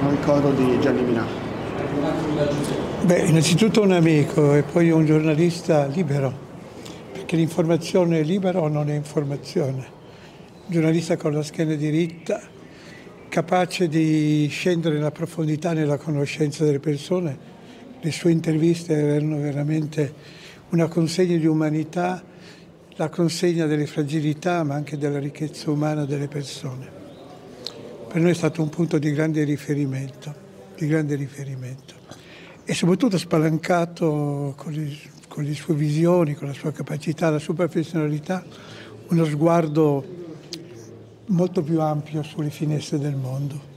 un ricordo di Gianni Minà? Beh, innanzitutto un amico e poi un giornalista libero, perché l'informazione libera o non è informazione. Un giornalista con la schiena diritta, capace di scendere nella profondità nella conoscenza delle persone. Le sue interviste erano veramente una consegna di umanità, la consegna delle fragilità ma anche della ricchezza umana delle persone. Per noi è stato un punto di grande riferimento, di grande riferimento e soprattutto spalancato con le, con le sue visioni, con la sua capacità, la sua professionalità, uno sguardo molto più ampio sulle finestre del mondo.